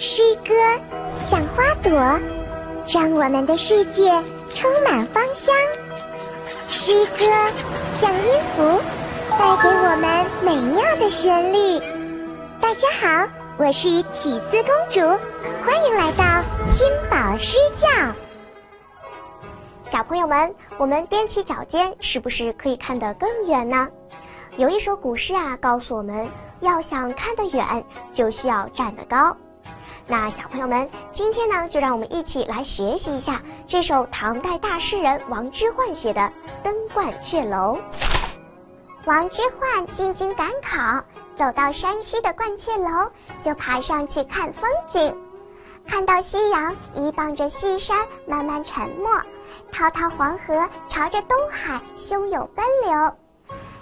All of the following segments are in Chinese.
诗歌像花朵，让我们的世界充满芳香；诗歌像音符，带给我们美妙的旋律。大家好，我是起司公主，欢迎来到金宝诗教。小朋友们，我们踮起脚尖，是不是可以看得更远呢？有一首古诗啊，告诉我们要想看得远，就需要站得高。那小朋友们，今天呢，就让我们一起来学习一下这首唐代大诗人王之涣写的《登鹳雀楼》。王之涣进京赶考，走到山西的鹳雀楼，就爬上去看风景。看到夕阳依傍着西山，慢慢沉没，滔滔黄河朝着东海汹涌奔流。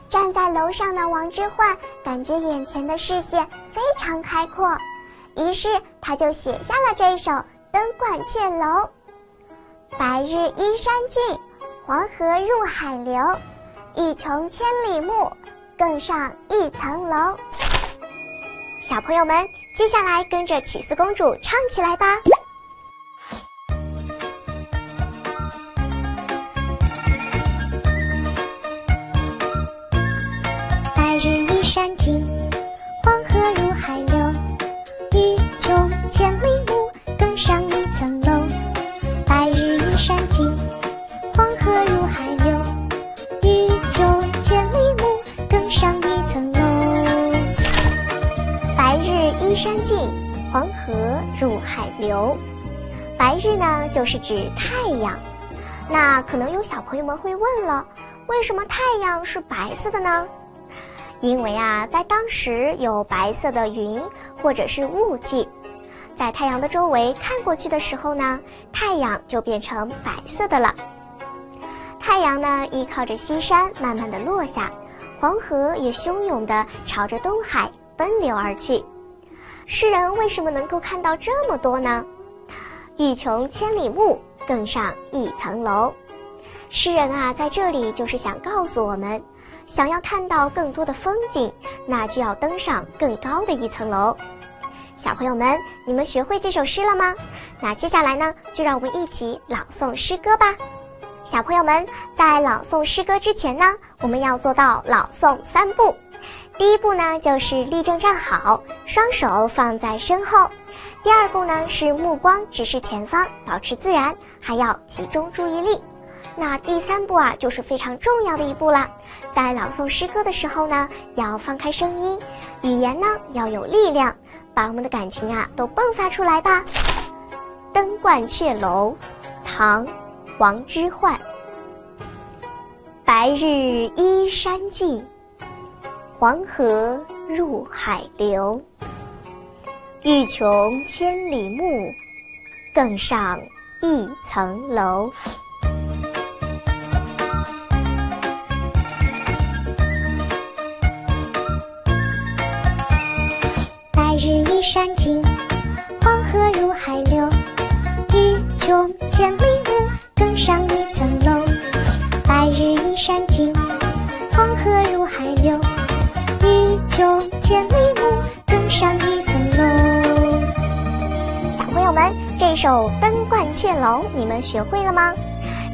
站在楼上的王之涣感觉眼前的视线非常开阔，于是他就写下了这首《登鹳雀楼》：白日依山尽，黄河入海流。欲穷千里目，更上一层楼。小朋友们，接下来跟着起司公主唱起来吧。山尽，黄河入海流。白日呢，就是指太阳。那可能有小朋友们会问了，为什么太阳是白色的呢？因为啊，在当时有白色的云或者是雾气，在太阳的周围看过去的时候呢，太阳就变成白色的了。太阳呢，依靠着西山慢慢的落下，黄河也汹涌的朝着东海奔流而去。诗人为什么能够看到这么多呢？欲穷千里目，更上一层楼。诗人啊，在这里就是想告诉我们。想要看到更多的风景，那就要登上更高的一层楼。小朋友们，你们学会这首诗了吗？那接下来呢，就让我们一起朗诵诗歌吧。小朋友们，在朗诵诗歌之前呢，我们要做到朗诵三步。第一步呢，就是立正站好，双手放在身后；第二步呢，是目光直视前方，保持自然，还要集中注意力。那第三步啊，就是非常重要的一步啦。在朗诵诗歌的时候呢，要放开声音，语言呢要有力量，把我们的感情啊都迸发出来吧。《登鹳雀楼》，唐·王之涣。白日依山尽，黄河入海流。欲穷千里目，更上一层楼。白日依山尽，黄河入海流。欲穷千里黄河入海流。欲穷千里目，更上一层楼。小朋友们，这首《登鹳雀楼》你们学会了吗？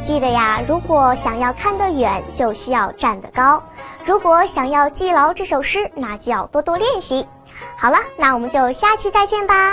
记得呀，如果想要看得远，就需要站得高；如果想要记牢这首诗，那就要多多练习。好了，那我们就下期再见吧。